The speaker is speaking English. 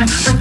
attention.